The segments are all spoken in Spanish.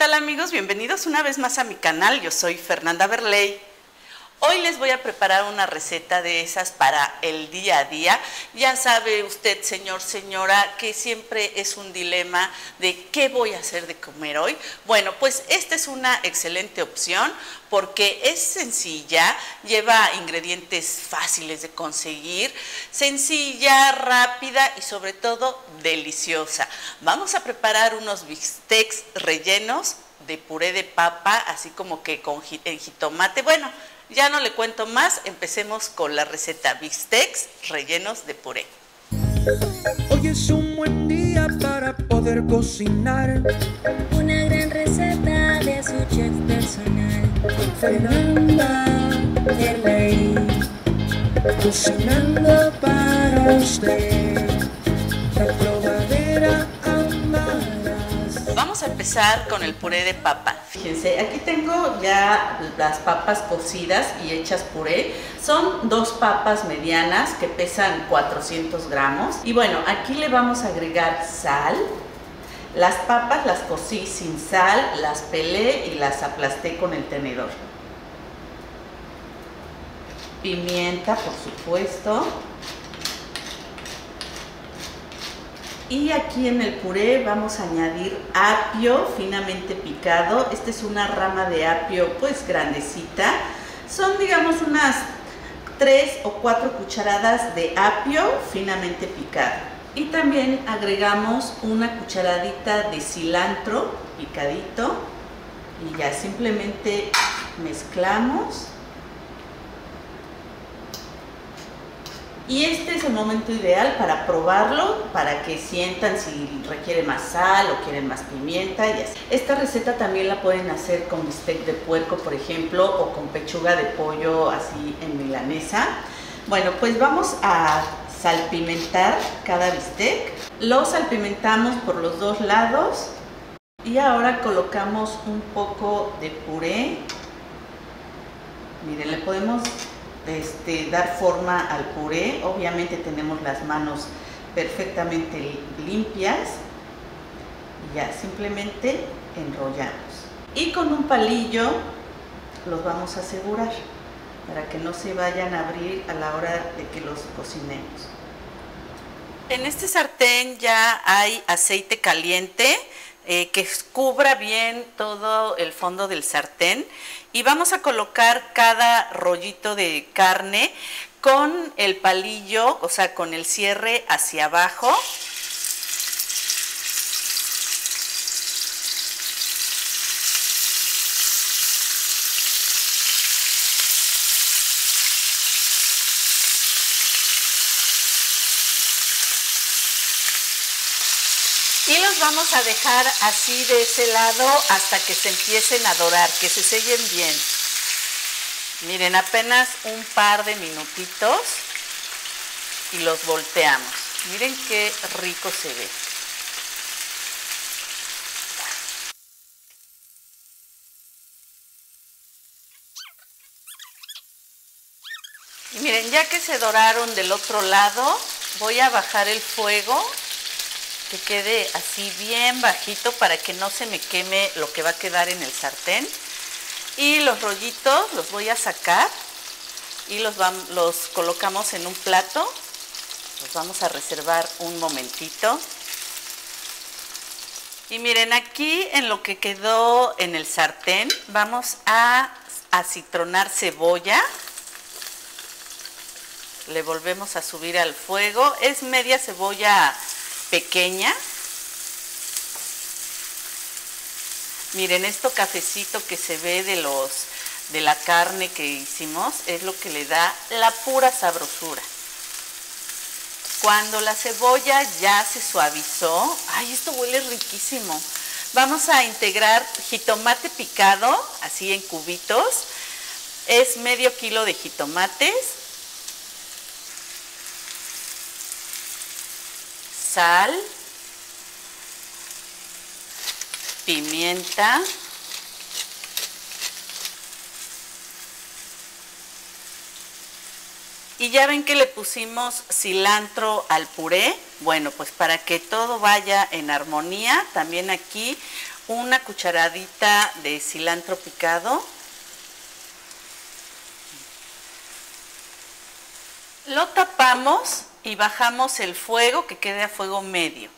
tal amigos? Bienvenidos una vez más a mi canal. Yo soy Fernanda Berley. Hoy les voy a preparar una receta de esas para el día a día. Ya sabe usted, señor, señora, que siempre es un dilema de qué voy a hacer de comer hoy. Bueno, pues esta es una excelente opción porque es sencilla, lleva ingredientes fáciles de conseguir, sencilla, rápida y sobre todo deliciosa. Vamos a preparar unos bistecs rellenos de puré de papa, así como que con jitomate. Bueno, ya no le cuento más, empecemos con la receta bistecs rellenos de puré. Hoy es un buen día para poder cocinar. Una gran receta de su chef personal. Fernanda de ley. Cocinando para usted. Vamos a empezar con el puré de papa. Fíjense, aquí tengo ya las papas cocidas y hechas puré. Son dos papas medianas que pesan 400 gramos. Y bueno, aquí le vamos a agregar sal. Las papas las cocí sin sal, las pelé y las aplasté con el tenedor. Pimienta, por supuesto. Y aquí en el puré vamos a añadir apio finamente picado. Esta es una rama de apio pues grandecita. Son digamos unas 3 o 4 cucharadas de apio finamente picado. Y también agregamos una cucharadita de cilantro picadito. Y ya simplemente mezclamos. Y este es el momento ideal para probarlo, para que sientan si requiere más sal o quieren más pimienta y así. Esta receta también la pueden hacer con bistec de puerco, por ejemplo, o con pechuga de pollo así en milanesa. Bueno, pues vamos a salpimentar cada bistec. Lo salpimentamos por los dos lados y ahora colocamos un poco de puré. Miren, le podemos este, dar forma al puré. Obviamente tenemos las manos perfectamente limpias. Ya simplemente enrollamos. Y con un palillo los vamos a asegurar para que no se vayan a abrir a la hora de que los cocinemos. En este sartén ya hay aceite caliente eh, que cubra bien todo el fondo del sartén y vamos a colocar cada rollito de carne con el palillo, o sea, con el cierre hacia abajo. Y los vamos a dejar así de ese lado hasta que se empiecen a dorar, que se sellen bien. Miren, apenas un par de minutitos y los volteamos. Miren qué rico se ve. Y miren, ya que se doraron del otro lado, voy a bajar el fuego que quede así bien bajito para que no se me queme lo que va a quedar en el sartén. Y los rollitos los voy a sacar y los, los colocamos en un plato. Los vamos a reservar un momentito. Y miren, aquí en lo que quedó en el sartén vamos a acitronar cebolla. Le volvemos a subir al fuego. Es media cebolla pequeña. Miren, esto cafecito que se ve de los de la carne que hicimos es lo que le da la pura sabrosura. Cuando la cebolla ya se suavizó, ay, esto huele riquísimo. Vamos a integrar jitomate picado, así en cubitos. Es medio kilo de jitomates, sal, pimienta, Y ya ven que le pusimos cilantro al puré. Bueno, pues para que todo vaya en armonía, también aquí una cucharadita de cilantro picado. Lo tapamos y bajamos el fuego que quede a fuego medio.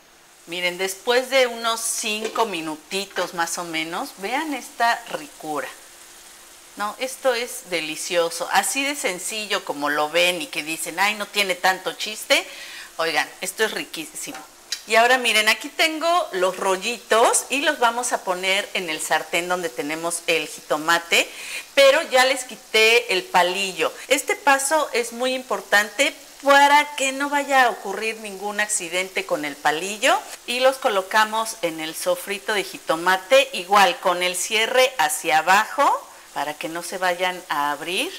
Miren, después de unos 5 minutitos más o menos, vean esta ricura. No, esto es delicioso. Así de sencillo como lo ven y que dicen, ay, no tiene tanto chiste. Oigan, esto es riquísimo. Y ahora miren, aquí tengo los rollitos y los vamos a poner en el sartén donde tenemos el jitomate, pero ya les quité el palillo. Este paso es muy importante para que no vaya a ocurrir ningún accidente con el palillo y los colocamos en el sofrito de jitomate igual con el cierre hacia abajo para que no se vayan a abrir.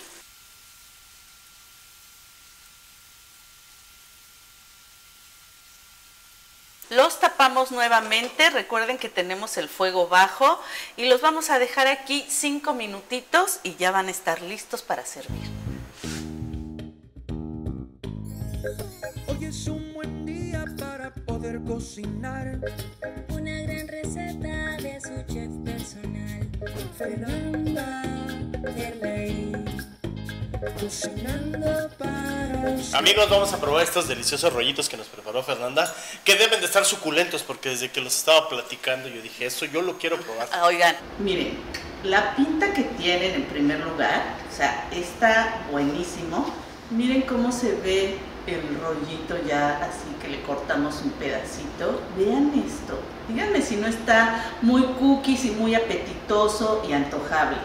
Los tapamos nuevamente, recuerden que tenemos el fuego bajo y los vamos a dejar aquí cinco minutitos y ya van a estar listos para servir. Hoy es un buen día para poder cocinar. Una gran receta de su chef personal. Fernanda Verley, cocinando para. Amigos, vamos a probar estos deliciosos rollitos que nos preparó Fernanda, que deben de estar suculentos porque desde que los estaba platicando yo dije, eso yo lo quiero probar. Ah, Oigan, miren, la pinta que tienen en primer lugar, o sea, está buenísimo. Miren cómo se ve el rollito ya así que le cortamos un pedacito. Vean esto. Díganme si no está muy cookies y muy apetitoso y antojable.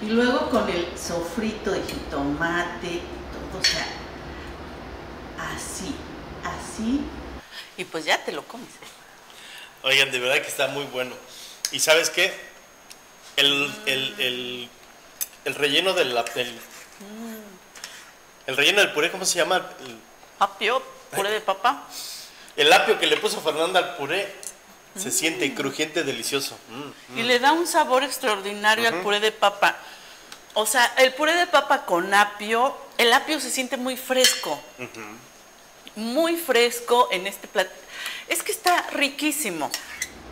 Y luego con el sofrito de jitomate y todo, o sea, así, así. Y pues ya te lo comes. Oigan, de verdad que está muy bueno. ¿Y sabes qué? El, el, el, el relleno del, del- el relleno del puré, ¿cómo se llama? El, Apio, puré de papa. el apio que le puso Fernanda al puré se siente crujiente, delicioso. Mm. Y le da un sabor extraordinario al puré de papa. O sea, el puré de papa con apio, el apio se siente muy fresco. Muy fresco en este plato. Es que está riquísimo.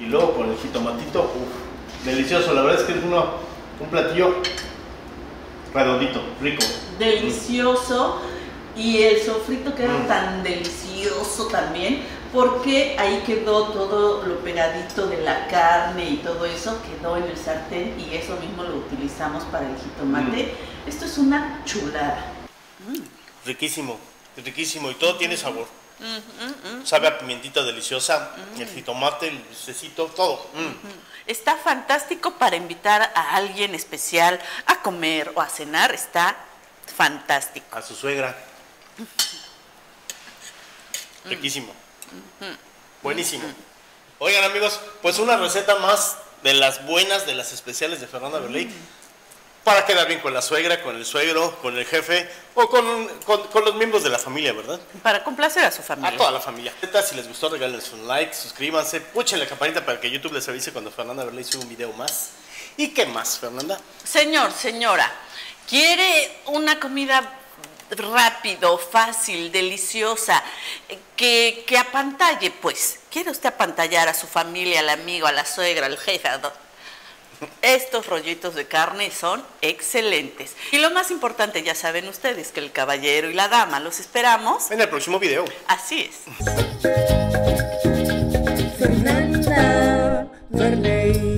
Y luego con el jitomatito, uf, delicioso. La verdad es que es uno, un platillo redondito, rico. Delicioso. Y el sofrito queda Mm. tan delicioso también, porque ahí quedó todo lo pegadito de la carne y todo eso quedó en el sartén y eso mismo lo utilizamos para el jitomate. Esto es una chulada. Riquísimo, riquísimo. Y todo tiene sabor. Sabe a pimientita deliciosa, el jitomate, el cecito, todo. Mm. Está fantástico para invitar a alguien especial a comer o a cenar. Está fantástico. A su suegra. Riquísimo. Buenísimo. Oigan amigos, pues una receta más de las buenas, de las especiales de Fernanda Berley. Para quedar bien con la suegra, con el suegro, con el jefe o con, con- con los miembros de la familia, ¿verdad? Para complacer a su A familia. toda la familia. Si les gustó, regálenles un like, suscríbanse, puchen la campanita para que YouTube les avise cuando Fernanda Berley sube un video más. ¿Y qué más, Fernanda? Señor, señora, ¿quiere una comida rápido, fácil, deliciosa, que, que apantalle? Pues, ¿quiere usted apantallar a su familia, al amigo, a la suegra, al jefe? a Estos rollitos de carne son excelentes. Y lo más importante, ya saben ustedes, que el caballero y la dama los esperamos. En el próximo video. Así es. Fernanda Verley.